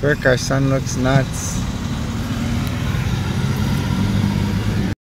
Frick, our son looks nuts.